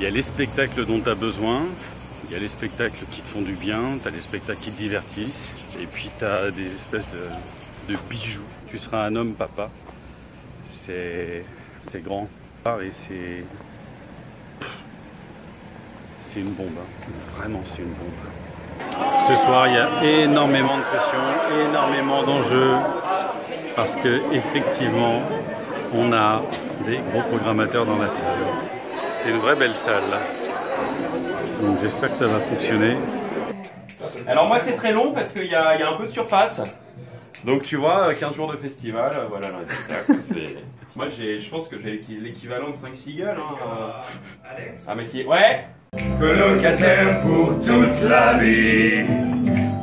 Il y a les spectacles dont tu as besoin, il y a les spectacles qui te font du bien, tu as les spectacles qui te divertissent, et puis tu as des espèces de, bijoux. Tu seras un homme papa. C'est c'est grand. Et c'est. C'est une bombe. hein. Vraiment, c'est une bombe. Ce soir, il y a énormément de pression, énormément d'enjeux. Parce que, effectivement, on a des gros programmateurs dans la salle. C'est une vraie belle salle. Donc, j'espère que ça va fonctionner. Alors moi c'est très long parce qu'il y, y a un peu de surface. Donc tu vois, euh, 15 jours de festival, euh, voilà le c'est- Moi j'ai, je pense que j'ai l'équi- l'équivalent de 5 cigales. Hein, euh. Ah mais qui est... Ouais Colocataire pour toute la vie.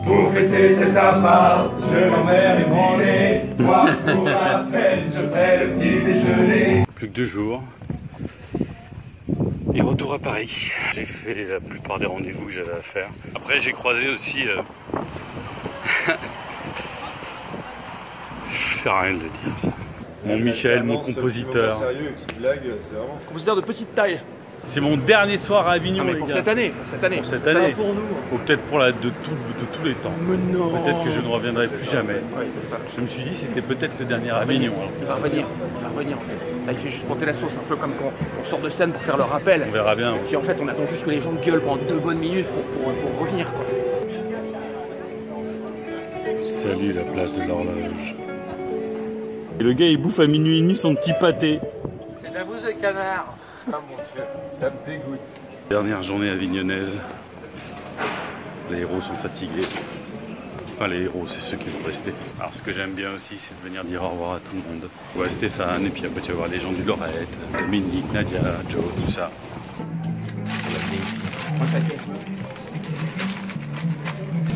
Pour fêter cet appart, je ébranler. Moi, pour ma peine, je ferai le petit déjeuner. Plus que deux jours. Et retour à Paris. J'ai fait la plupart des rendez-vous que j'avais à faire. Après, j'ai croisé aussi. Euh... Ça sert à rien de le dire. ça. Mon Michel, mon compositeur. Sérieux, une petite blague, c'est vraiment. Compositeur de petite taille. C'est mon dernier soir à Avignon. Non mais les pour gars. cette année, pour cette année. Pour cette année. Pour nous. Ou peut-être pour la de, tout- de tous les temps. Mais non Peut-être que je ne reviendrai plus jamais. Ouais c'est ça. Je me suis dit c'était peut-être le dernier Avignon. alors. Il va revenir, il va revenir en fait. Là il fait juste monter la sauce, un peu comme quand on sort de scène pour faire le rappel. On verra bien. Puis en fait on attend juste que les gens gueulent pendant deux bonnes minutes pour, pour, pour revenir quoi. Salut la place de l'horloge. Et le gars il bouffe à minuit et demi son petit pâté. C'est de la bouse de canard. Ah mon dieu, ça me dégoûte. Dernière journée avignonnaise. Les héros sont fatigués. Enfin les héros c'est ceux qui vont rester. Alors ce que j'aime bien aussi c'est de venir dire au revoir à tout le monde. Ou à Stéphane et puis après tu vas voir les gens du Lorette, Dominique, Nadia, Joe, tout ça.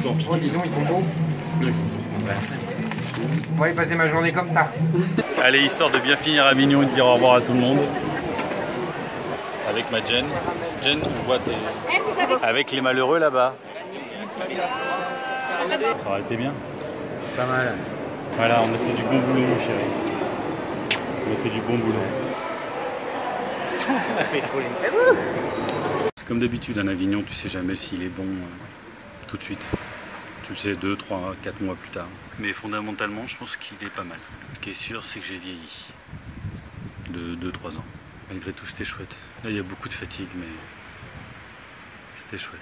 Oh, dis donc, ils sont beaux. Moi, j'ai passé ma journée comme ça. Allez, histoire de bien finir Avignon et de dire au revoir à tout le monde. Avec ma Jen. Jen, on voit tes... Avec les malheureux là-bas. Ça aurait été bien. Pas mal. Voilà, on a fait du bon boulot, mon chéri. On a fait du bon boulot. C'est comme d'habitude, un Avignon, tu sais jamais s'il est bon euh, tout de suite. Tu le sais 2, 3, 4 mois plus tard. Mais fondamentalement, je pense qu'il est pas mal. Ce qui est sûr, c'est que j'ai vieilli. De 2-3 ans. Malgré tout, c'était chouette. Là, il y a beaucoup de fatigue, mais c'était chouette.